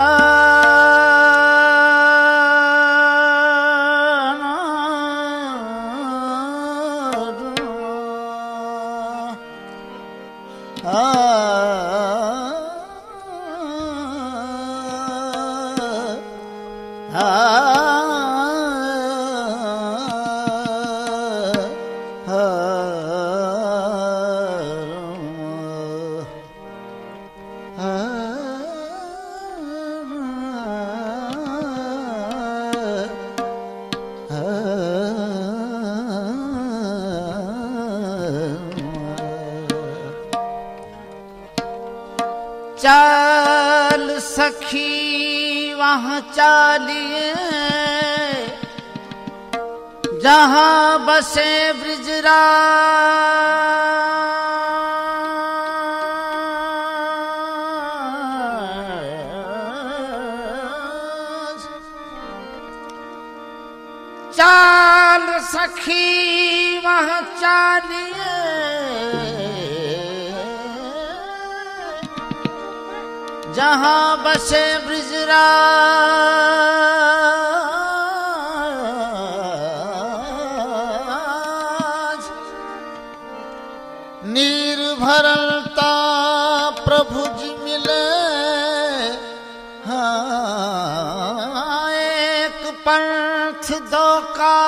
Uh... चाल सखी वहाँ चालिए। जहाँ बसे ब्रिजरा। चाल सखी वहाँ चालिए। जहाँ बसे ब्रिजरा। नीर भरलता प्रभु जी मिले। हाँ एक पंथ दो का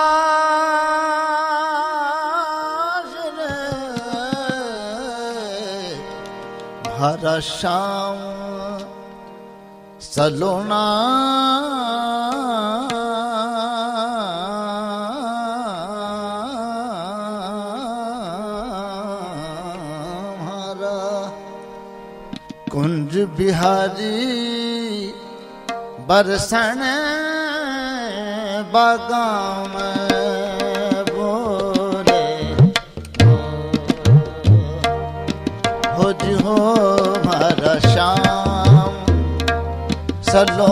हर शाम ਸਲੋਣਾ ਕੁੰਜ ਬਿਹਾਰੀ ਬਰਸਣ ਬਾਗਾਂ ਮੈਂ solo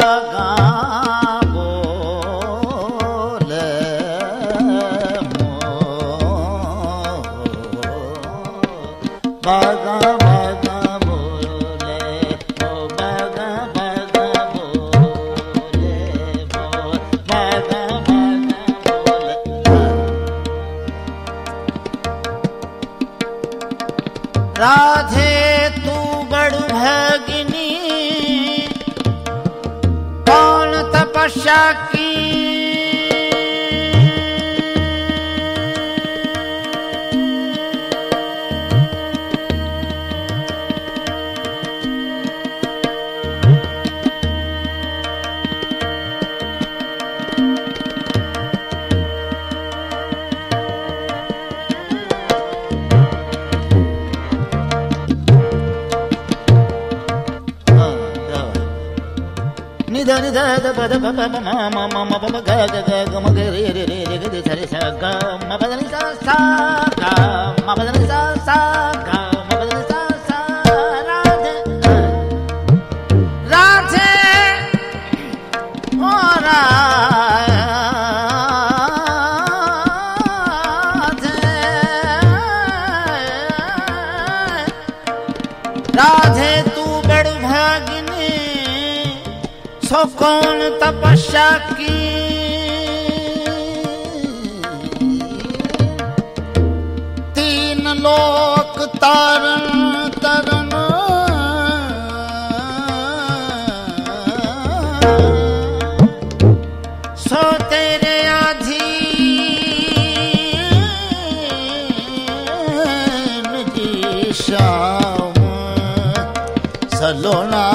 राधे तू बड़ भगिनी कौन तपस्या की నిధ నిధ ద పద ప ప మ మ మ మ ప ప గ గ గ గ మ గ రి రి రి రి గ రి స రి స గ మ పద ని స స గ మ పద ని స స सो कौन तपस्या की तीन लोक तारण तरण सो तेरे आधी की शाम सलोना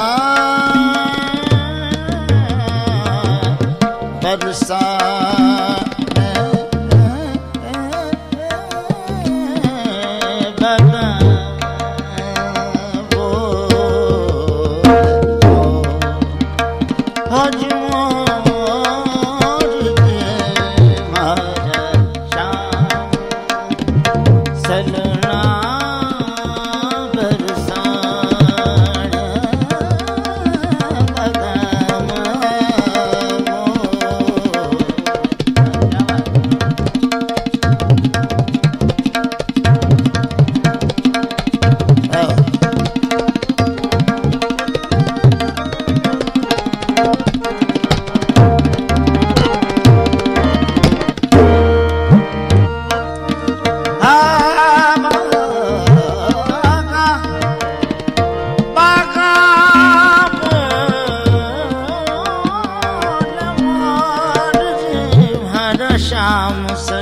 I'm so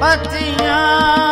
ਬਚੀਆਂ